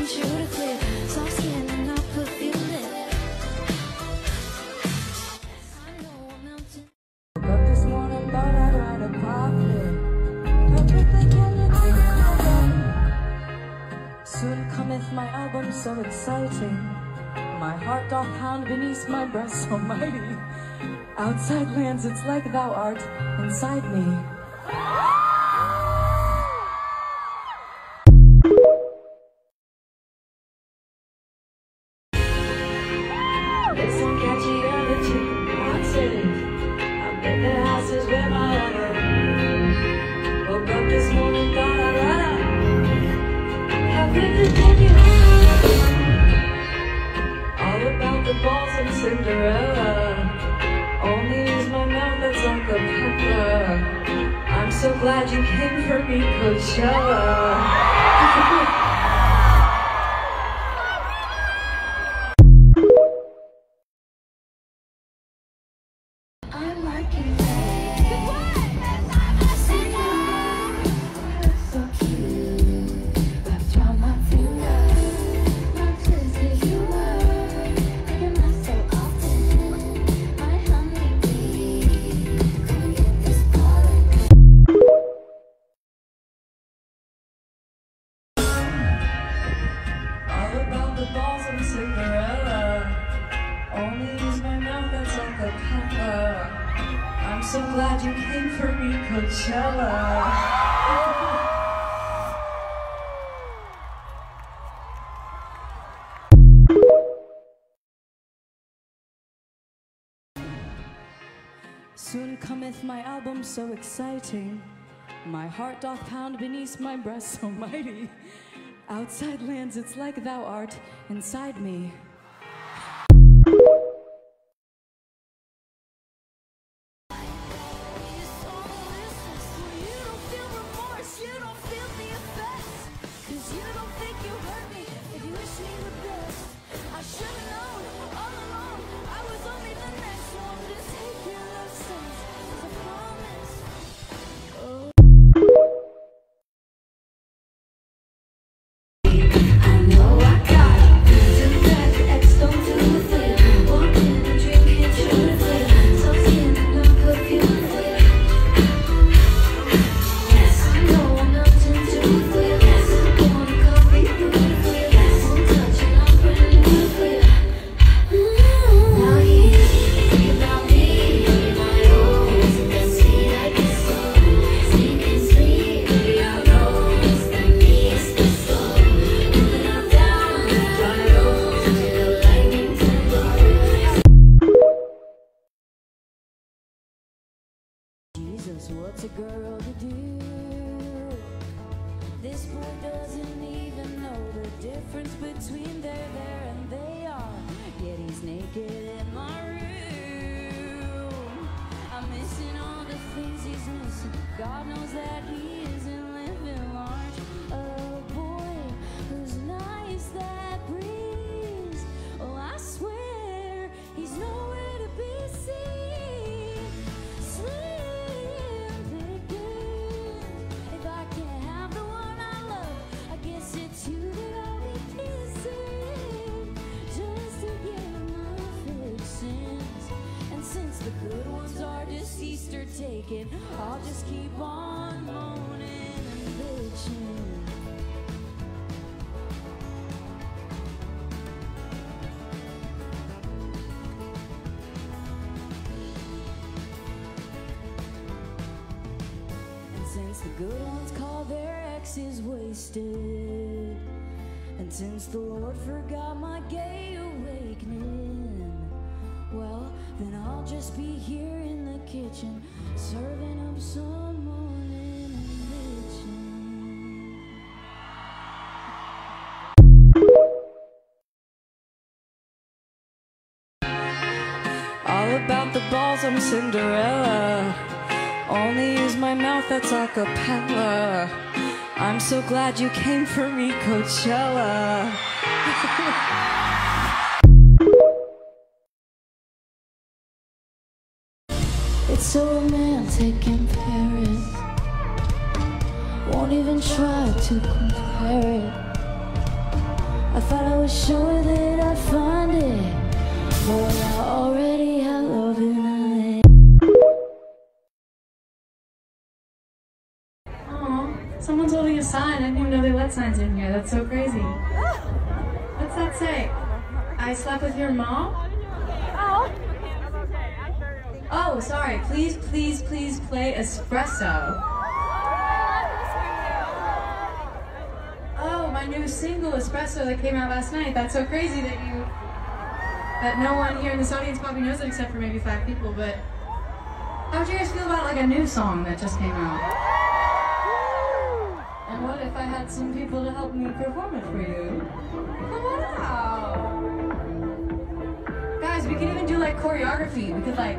Soft skin and I'll up this morning, thought I'd a Soon cometh my album so exciting. My heart doth pound beneath my breast so mighty. Outside lands, it's like thou art inside me. Coachella. I'm liking Cinderella. Only use my mouth that's like a cappella. I'm so glad you came for me, Coachella. Soon cometh my album so exciting. My heart doth pound beneath my breast so mighty. Outside lands, it's like thou art inside me. Things. God knows that he isn't living large. A boy who's nice that breeze. I'll just keep on moaning and bitching. And since the good ones call their exes wasted, and since the Lord forgot my gay awakening, well, then I'll just be here in kitchen, serving up some morning. All about the balls, I'm Cinderella. Only use my mouth, that's a cappella. I'm so glad you came for me, Coachella. It's so romantic in Paris. Won't even try to compare it. I thought I was sure that I'd find it, but I already have love in LA. Aw, someone's holding a sign. I didn't even know they let signs in here. That's so crazy. What's that say? I slept with your mom? Oh, sorry. Please, please, please play espresso. Oh, my new single espresso that came out last night. That's so crazy that you that no one here in this audience probably knows it except for maybe five people, but how would you guys feel about like a new song that just came out? And what if I had some people to help me perform it for you? Come on out. Guys, we could even do like choreography. We could like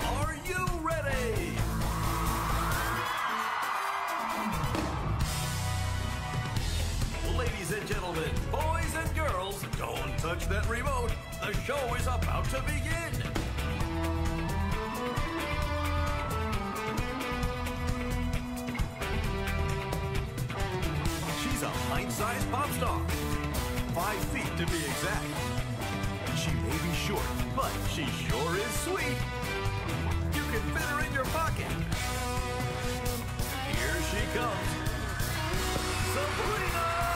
are you ready? Ladies and gentlemen, boys and girls, don't touch that remote. The show is about to begin. She's a pint-sized pop star, five feet to be exact. She may be short, but she sure is sweet. Comes. Sabrina